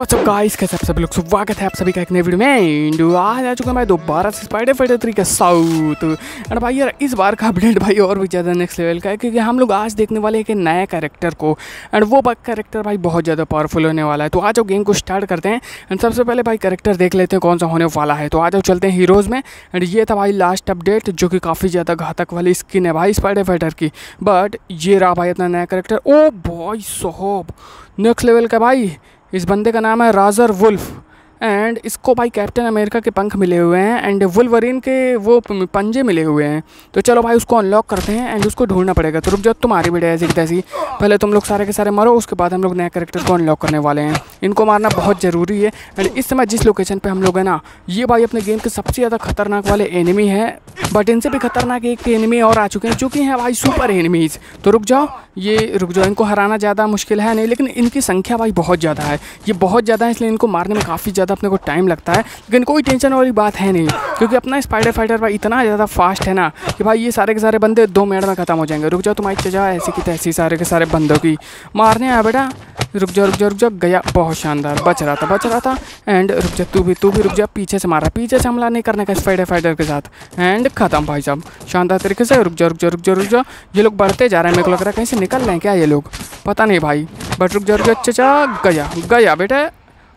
WhatsApp guys कैसे आप सभी लोग? स्वागत है आप सभी का एक नए वीडियो में। इंडो, आज आ चुका है मैं दोबारा से स्पाइडर फाइटर थ्री का साउथ। एंड भाई यार, इस बार का अपडेट भाई और भी ज़्यादा नेक्स्ट लेवल का है, क्योंकि हम लोग आज देखने वाले हैं नया कैरेक्टर को। एंड वो कैरेक्टर भाई बहुत ज़्यादा पावरफुल होने वाला है। तो आज वो गेम को स्टार्ट करते हैं। एंड सबसे पहले भाई कैरेक्टर देख लेते हैं कौन सा होने वाला है। तो आज वो चलते हैं हीरोज़ में। एंड ये था भाई लास्ट अपडेट जो कि काफ़ी ज़्यादा घातक वाली स्किन है भाई स्पाइडर फाइटर की। बट ये रहा भाई अपना नया करेक्टर ओ बॉय सोहब नेक्स्ट लेवल का भाई। इस बंदे का नाम है राजर वुल्फ। एंड इसको भाई कैप्टन अमेरिका के पंख मिले हुए हैं एंड वुलवरीन के वो पंजे मिले हुए हैं। तो चलो भाई उसको अनलॉक करते हैं एंड उसको ढूंढना पड़ेगा। तो रुक जाओ, तुम्हारी वीडियो ऐसी तैसी पहले तुम लोग सारे के सारे मरो, उसके बाद हम लोग नए करेक्टर को अनलॉक करने वाले हैं। इनको मारना बहुत ज़रूरी है। एंड इस समय जिस लोकेशन पर हम लोग हैं ना, ये भाई अपने गेम के सबसे ज़्यादा खतरनाक वाले एनिमी है। बट इनसे भी खतरनाक एक एनिमी और आ चुके हैं चूँकि हैं भाई सुपर एनिमीज़ तो रुक जाओ, ये रुक जाओ, इनको हराना ज़्यादा मुश्किल है नहीं, लेकिन इनकी संख्या भाई बहुत ज़्यादा है। ये बहुत ज़्यादा है, इसलिए इनको मारने में काफ़ी ज़्यादा अपने को टाइम लगता है, लेकिन कोई टेंशन वाली बात है नहीं, क्योंकि अपना स्पाइडर फाइटर भाई इतना ज़्यादा फास्ट है ना, कि भाई ये सारे के सारे बंदे दो मिनट में ख़त्म हो जाएँगे। रुक जाओ, तुम्हारी चजा ऐसी की तैसी सारे के सारे बंदों की। मारने आया बेटा। रुक जा रुक जा रुक जा गया बहुत शानदार, बच रहा था, बच रहा था। एंड रुक जा, तू भी तू भी रुक जा, पीछे से मारा पीछे से हमला नहीं करने का स्पाइडर फाइटर के साथ। एंड ख़त्म भाई साहब, शानदार तरीके से। रुक जा रुक जा रुक जा रुक जा ये लोग बढ़ते जा रहे हैं, मेरे को लग रहा है कहीं से निकल रहे हैं क्या ये लोग? पता नहीं भाई बट रुक जा रुक जा चचा गया गया बेटा।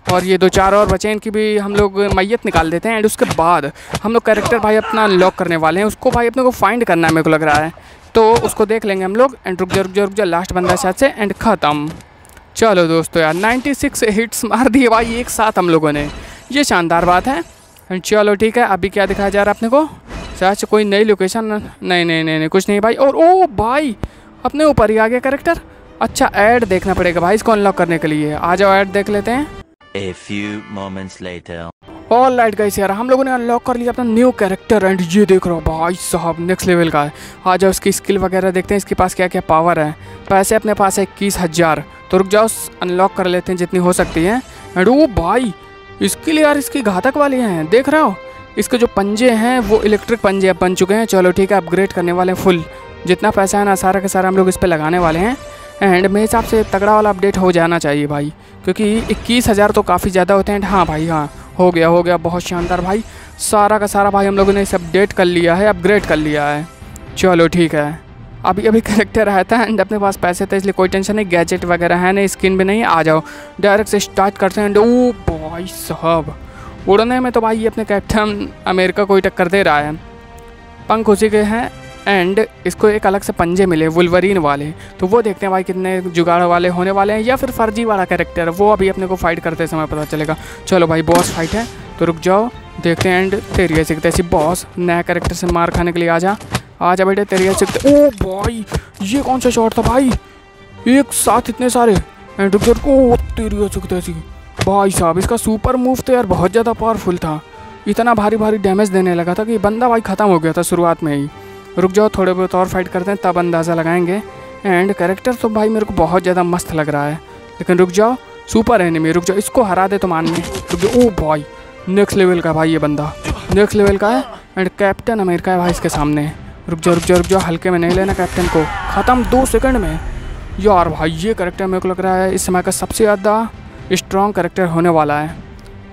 और ये दो चार और बचे इनकी भी हम लोग मैयत निकाल देते हैं एंड उसके बाद हम लोग कैरेक्टर भाई अपना लॉक करने वाले हैं, उसको भाई अपने को फाइंड करना है, मेरे को लग रहा है। तो उसको देख लेंगे हम लोग एंड रुक जा रुक जा रुक जा लास्ट बंदा शायद से एंड ख़त्म। चलो दोस्तों यार 96 हिट्स मार दिए भाई एक साथ हम लोगों ने। ये शानदार बात है। एंड चलो ठीक है, अभी क्या दिखाया जा रहा है अपने को? शायद कोई नई लोकेशन नहीं नहीं नहीं नहीं, कुछ नहीं भाई। और ओ भाई, अपने ऊपर ही आ गया करेक्टर अच्छा ऐड देखना पड़ेगा भाई इसको अनलॉक करने के लिए। आ जाओ ऐड देख लेते हैं। A few moments later. All right guys यार, हम लोगों ने अनलॉक कर लिया अपना न्यू कैरेक्टर एंड ये देख रहा भाई साहब नेक्स्ट लेवल का है। आ जाओ इसकी स्किल वगैरह देखते हैं, इसके पास क्या क्या पावर है। पैसे अपने पास है इक्कीस हज़ार। तो रुक जाओ अनलॉक कर लेते हैं जितनी हो सकती है। एंड वो भाई, इसके लिए यार इसकी घातक वाली हैं, देख रहे हो? इसके जो पंजे हैं, वो इलेक्ट्रिक पंजे अब बन चुके हैं। चलो ठीक है अपग्रेड करने वाले हैं फुल जितना पैसा है ना, सारा का सारा हम लोग इस पर लगाने वाले हैं। एंड मेरे हिसाब से तगड़ा वाला अपडेट हो जाना चाहिए भाई, क्योंकि इक्कीस हज़ार तो काफ़ी ज़्यादा होते हैं। हाँ भाई हाँ हो गया हो गया, बहुत शानदार भाई। सारा का सारा भाई हम लोगों ने इसे अपडेट कर लिया है, अपग्रेड कर लिया है। चलो ठीक है। अभी अभी करेक्टर आया था एंड अपने पास पैसे थे, इसलिए कोई टेंशन नहीं, गैजेट वगैरह है नहीं स्किन भी नहीं, आ जाओ। डायरेक्ट से स्टार्ट करते हैं। ओ भाई साहब, उड़ने में तो भाई अपने कैप्टन अमेरिका को ही टक्कर दे रहा है। पंख उसी के हैं। एंड इसको एक अलग से पंजे मिले, वुलवरीन वाले। तो वो देखते हैं भाई कितने जुगाड़ वाले होने वाले हैं, या फिर फर्जी वाला कैरेक्टर है, वो अभी अपने को फाइट करते समय पता चलेगा। चलो भाई बॉस फाइट है तो रुक जाओ, देखते हैं एंड तेरी ऐसी तैसी बॉस नया कैरेक्टर से मार खाने के लिए आ जा। आ जा बेटे, तेरी ऐसी ओ भाई, ये कौन सा शॉट था भाई? एक साथ इतने सारे। एंड रुक जाओ ओ तेरी ऐसी तैसी। भाई साहब, इसका सुपर मूव तो यार बहुत ज़्यादा पावरफुल था। इतना भारी भारी डैमेज देने लगा था कि बंदा भाई ख़त्म हो गया था शुरुआत में ही। रुक जाओ, थोड़े बहुत और फाइट करते हैं, तब अंदाज़ा लगाएँगे। एंड करेक्टर तो भाई मेरे को बहुत ज़्यादा मस्त लग रहा है। लेकिन रुक जाओ सुपर एनिमी रुक जाओ, इसको हरा दे तो मान में रुक जाओ ओ भाई नेक्स्ट लेवल का भाई ये बंदा। नेक्स्ट लेवल का है एंड कैप्टन अमेरिका है भाई इसके सामने। रुक जाओ रुक जाओ रुक जाओ, हल्के में नहीं लेना कैप्टन को। ख़त्म, दो सेकंड में। यार भाई, ये करेक्टर मेरे को लग रहा है, इस समय का सबसे ज़्यादा स्ट्रॉन्ग करेक्टर होने वाला है।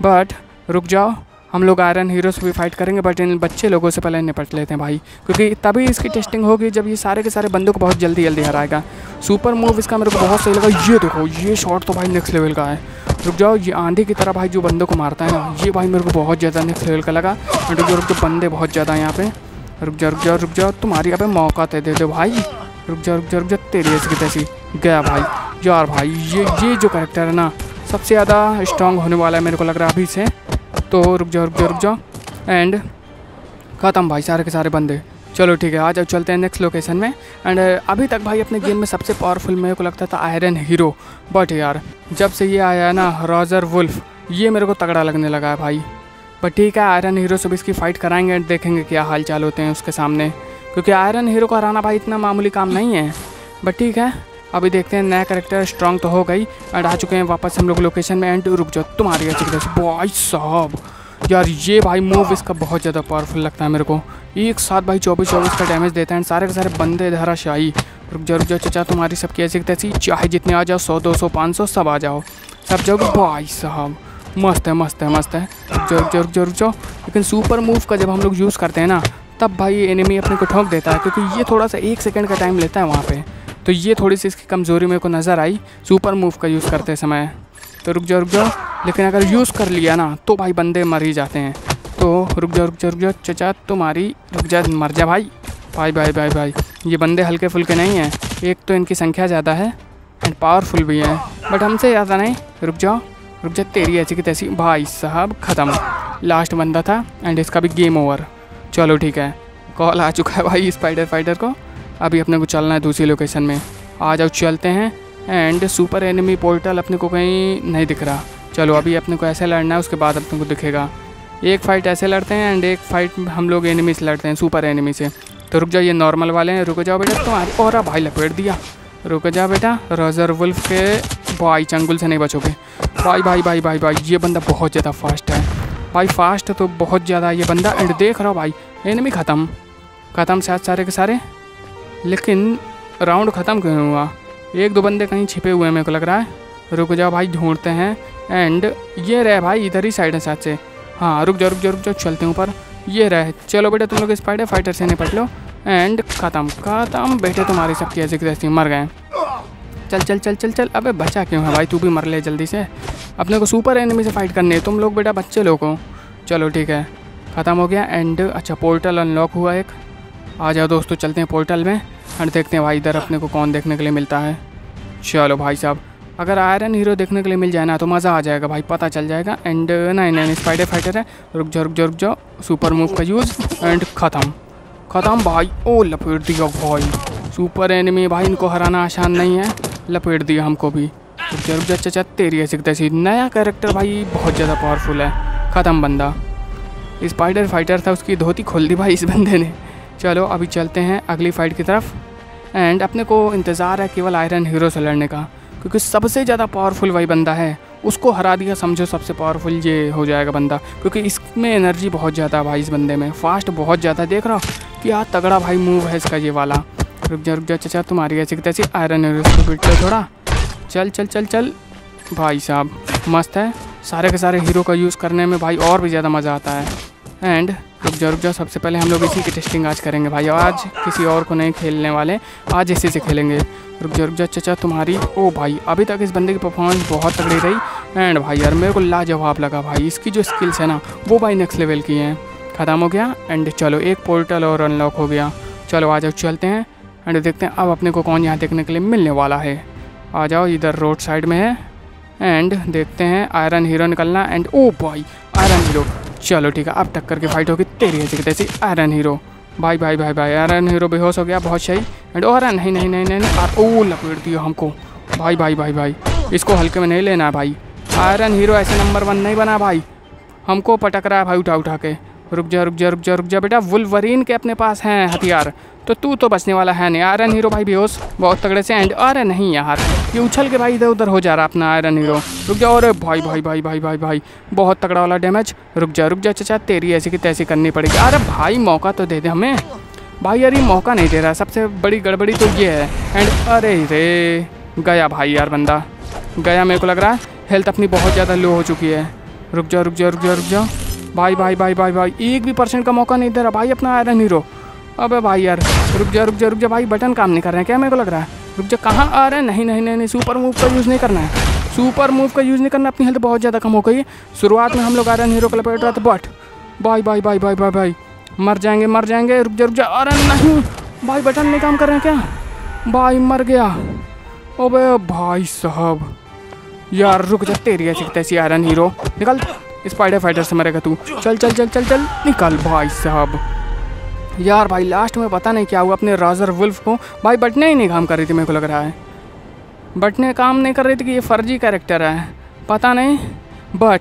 बट रुक जाओ हम लोग आयरन हीरो से भी फाइट करेंगे बट इन बच्चे लोगों से पहले निपट लेते हैं भाई। क्योंकि तभी इसकी टेस्टिंग होगी जब ये सारे के सारे बंदों को बहुत जल्दी जल्दी हराएगा। सुपर मूव इसका मेरे को बहुत सही लगा। ये देखो, ये शॉट तो भाई नेक्स्ट लेवल का है। रुक जाओ, ये आंधी की तरह भाई जो बंदों को मारता है ना, ये भाई मेरे को बहुत ज़्यादा नेक्स्ट लेवल का लगा। रुक जाओ रुक जाओ, बंदे बहुत ज़्यादा यहाँ पे। रुक जाओ रुक जाओ रुक जाओ, तुम्हारी यहाँ पे मौका दे दे भाई। रुक जाओ रुक जाओ रुक जाओ, तेरी ऐसी तैसी। गया भाई, यार भाई, ये ये जो करेक्टर है ना, सबसे ज़्यादा स्ट्रॉन्ग होने वाला है मेरे को लग रहा है अभी से। तो रुक जाओ रुक जाओ रुक जाओ। एंड ख़त्म भाई, सारे के सारे बंदे। चलो ठीक है, आ जाओ, चलते हैं नेक्स्ट लोकेशन में। एंड अभी तक भाई अपने गेम में सबसे पावरफुल मेरे को लगता था आयरन हीरो बट यार, जब से ये आया है ना रॉजर वुल्फ ये मेरे को तगड़ा लगने लगा है भाई। बट ठीक है आयरन हीरो से भी इसकी फ़ाइट कराएँगे एंड देखेंगे क्या हाल चाल होते हैं उसके सामने। क्योंकि आयरन हीरो को हराना भाई इतना मामूली काम नहीं है। बट ठीक है अभी देखते हैं, नया करेक्टर स्ट्रॉन्ग तो हो गई एंड आ चुके हैं वापस हम लोग लोकेशन में एंड रुक जाओ, तुम्हारी अच्छी तरह भाई साहब, यार ये भाई मूव इसका बहुत ज़्यादा पावरफुल लगता है मेरे को। एक साथ भाई चौबीस चौबीस का डैमेज देता है सारे के सारे बंदे धराशाही रुक जाओ रुक जाओ, चचा, तुम्हारी सबकी ऐसी तैसी चाहे जितने आ जाओ, सौ, दो सौ, पाँच सौ, सब आ जाओ। सब जगह भाई साहब, मस्त है मस्त है मस्त है। जाओ, रुक जाओ रुक जाओ लेकिन सुपर मूव का जब हम लोग यूज़ करते हैं ना, तब भाई एनिमी अपने को ठोंक देता है, क्योंकि ये थोड़ा सा एक सेकंड का टाइम लेता है वहाँ पे। तो ये थोड़ी सी इसकी कमज़ोरी मेरे को नज़र आई सुपर मूव का यूज़ करते समय। तो रुक जाओ रुक जाओ। लेकिन अगर यूज़ कर लिया ना तो भाई बंदे मर ही जाते हैं। तो रुक जाओ रुक जाओ रुक जाओ। चचा, तुम्हारी रुक जा, मर जा भाई। भाई भाई भाई भाई। ये बंदे हल्के फुल्के नहीं हैं। एक तो इनकी संख्या ज़्यादा है एंड पावरफुल भी हैं। बट हमसे ज़्यादा नहीं। रुक जाओ, रुक जा, तेरी ऐसी की तैसी। भाई साहब, ख़त्म। लास्ट बंदा था एंड इसका भी गेम ओवर चलो ठीक है। कॉल आ चुका है भाई स्पाइडर फाइटर को। अभी अपने को चलना है दूसरी लोकेशन में। आ जाओ, चलते हैं। एंड सुपर एनिमी पोर्टल अपने को कहीं नहीं दिख रहा। चलो, अभी अपने को ऐसे लड़ना है, उसके बाद अपने को दिखेगा। एक फ़ाइट ऐसे लड़ते हैं एंड एक फ़ाइट हम लोग एनिमी से लड़ते हैं सुपर एनिमी से। तो रुक जाओ, ये नॉर्मल वाले हैं। रुक जाओ बेटा, तुम्हारी और भाई लपेट दिया। रुक जाओ बेटा रोजर वुल्फ के भाई चंगुल से नहीं बचोगे। भाई भाई भाई भाई भाई, ये बंदा बहुत ज़्यादा फास्ट है। भाई फास्ट तो बहुत ज़्यादा ये बंदा। एंड देख रहा हो भाई एनिमी ख़त्म। ख़त्म शायद सारे के सारे। लेकिन राउंड ख़त्म क्यों हुआ? एक दो बंदे कहीं छिपे हुए हैं, मेरे को लग रहा है। रुक जाओ भाई, ढूंढते हैं। एंड ये रहे भाई इधर ही साइड है, साथ से। हाँ रुक जाओ रुक जाओ रुक जाओ, चलते हैं ऊपर। ये रहे। चलो बेटा, तुम लोग स्पाइडर फाइटर से निपट लो। एंड ख़त्म ख़त्म। बेटे, तुम्हारे तुम्हारी सबकी ऐसी की मर गए। चल चल चल चल चल। अबे, बचा क्यों है भाई? तू भी मर ले जल्दी से। अपने को सुपर एनिमी से फाइट करनी है। तुम लोग बेटा, बच्चे लोग हो। चलो, ठीक है। ख़त्म हो गया। एंड अच्छा पोर्टल अनलॉक हुआ एक। आ जाओ दोस्तों, चलते हैं पोर्टल में। एंड देखते हैं भाई, इधर अपने को कौन देखने के लिए मिलता है। चलो भाई साहब, अगर आयरन हीरो देखने के लिए मिल जाए ना तो मज़ा आ जाएगा भाई, पता चल जाएगा। एंड नहीं नहीं स्पाइडर फाइटर है। रुक जाओ रुक जाओ रुक जाओ। सुपर मूव का यूज़ एंड ख़त्म। ख़त्म भाई। ओ, लपेट दिया भाई। सुपर एनिमी भाई, इनको हराना आसान नहीं है। लपेट दिया हमको भी। रुक जाओ रुक जाओ, चाचा, तेरी ऐसी तैसी। नया कैरेक्टर भाई, बहुत ज़्यादा पावरफुल है। ख़त्म बंदा। स्पाइडर फाइटर था, उसकी धोती खोल दी भाई इस बंदे ने। चलो, अभी चलते हैं अगली फाइट की तरफ़। एंड अपने को इंतज़ार है केवल आयरन हीरो से लड़ने का, क्योंकि सबसे ज़्यादा पावरफुल वही बंदा है। उसको हरा दिया समझो सबसे पावरफुल ये हो जाएगा बंदा, क्योंकि इसमें एनर्जी बहुत ज़्यादा है भाई इस बंदे में। फास्ट बहुत ज़्यादा देख रहा हो। क्या तगड़ा भाई मूव है इसका ये वाला। रुक जा रुक जा, चाचा, तुम्हारी ऐसी तैसी आयरन हीरो पीट लो थोड़ा। चल चल चल चल। भाई साहब, मस्त है। सारे के सारे हीरो का यूज़ करने में भाई और भी ज़्यादा मज़ा आता है। एंड रुक जा रुक जा सबसे पहले हम लोग इसी की टेस्टिंग आज करेंगे। भाई, आज किसी और को नहीं खेलने वाले। आज इसी से खेलेंगे। रुक जा रुक जा चाचा, तुम्हारी। ओ भाई, अभी तक इस बंदे की परफॉर्मेंस बहुत तगड़ी रही। एंड भाई, यार, मेरे को लाजवाब लगा भाई। इसकी जो स्किल्स है ना, वो भाई नेक्स्ट लेवल की हैं। ख़त्म हो गया। एंड चलो, एक पोर्टल और अनलॉक हो गया। चलो, आ जाओ, चलते हैं। एंड देखते हैं, अब अपने को कौन यहाँ देखने के लिए मिलने वाला है। आ जाओ, इधर रोड साइड में है। एंड देखते हैं आयरन हीरो निकलना एंड ओ भाई आयरन हीरो चलो ठीक है अब टक्कर की फाइट होगी तेरी ऐसी तैसी। आयरन हीरो भाई भाई भाई भाई आयरन हीरो बेहोश हो गया बहुत सही। एंड और नहीं नहीं नहीं नहीं, नहीं ओ लपेट दिया हमको। भाई भाई भाई भाई इसको हल्के में नहीं लेना है भाई। आयरन हीरो ऐसे नंबर वन नहीं बना भाई। हमको पटक रहा है भाई उठा उठा के। रुक जा रुक जा रुक जा रुक जा बेटा, वुलवरीन के अपने पास हैं हथियार। तो तू तो बचने वाला है नहीं, आयरन हीरो भाई बेहोश, बहुत तगड़े से, एंड अरे नहीं यार। ये उछल के भाई इधर उधर हो जा रहा अपना आयरन हीरो। रुक जा अरे भाई भाई भाई भाई भाई भाई, बहुत तगड़ा वाला डैमेज रुक जा रुक जा, चाचा, तेरी ऐसी की तैसी करनी पड़ेगी। अरे भाई, मौका तो दे दे हमें। भाई यार ये मौका नहीं दे रहा, सबसे बड़ी गड़बड़ी तो ये है। एंड अरे रे, गया भाई यार बंदा। गया मेरे को लग रहा है हेल्थ अपनी बहुत ज़्यादा लो हो चुकी है। रुक जाओ रुक जाओ रुक जाओ रुक जाओ भाई भाई भाई भाई भाई, एक भी परसेंट का मौका नहीं दे रहा। भाई, अपना आयरन हीरो अबे भाई यार, रुक जा रुक जा रुक जा, भाई बटन काम नहीं कर रहे हैं क्या मेरे को लग रहा है? रुक जा, कहाँ आ रहे हैं? नहीं नहीं नहीं नहीं सुपर मूव का यूज़ नहीं करना है। सुपर मूव का यूज़ नहीं करना, अपनी हेल्थ बहुत ज़्यादा कम हो गई है। शुरुआत में हम लोग आयरन हीरो का लपेट रहा था बट भाई भाई भाई भाई भाई भाई, मर जाएँगे मर जाएँगे, रुक जा रुक जा, अरे नहीं। भाई बटन नहीं काम कर रहे हैं क्या? भाई, मर गया। अबे भाई साहब, यार रुक जा, तेरी ऐसी तैसी आयरन हीरो निकल। स्पाइडर फाइटर से मरेगा तू। चल चल चल चल चल, निकल भाई साहब। यार भाई लास्ट में पता नहीं क्या हुआ, अपने राजर वुल्फ को। भाई, बटने ही नहीं काम कर रही थी, मेरे को लग रहा है। बटने काम नहीं कर रही थी कि ये फर्जी कैरेक्टर है। पता नहीं बट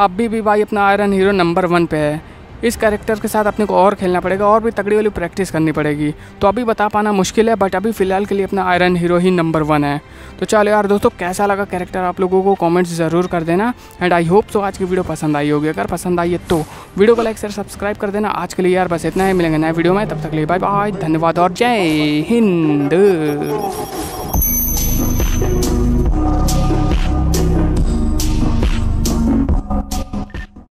अभी भी भाई अपना आयरन हीरो नंबर वन पे है। इस कैरेक्टर के साथ अपने को और खेलना पड़ेगा और भी तगड़ी वाली प्रैक्टिस करनी पड़ेगी। तो अभी बता पाना मुश्किल है बट अभी फ़िलहाल के लिए अपना आयरन हीरो ही नंबर वन है। तो चलो यार दोस्तों, कैसा लगा कैरेक्टर आप लोगों को कमेंट्स ज़रूर कर देना एंड आई होप सो आज की वीडियो पसंद आई होगी। अगर पसंद आई है तो वीडियो को लाइक शेयर सब्सक्राइब कर देना। आज के लिए यार बस इतना ही, मिलेंगे नए वीडियो में, तब तक लिए बाय बाय धन्यवाद और जय हिंद।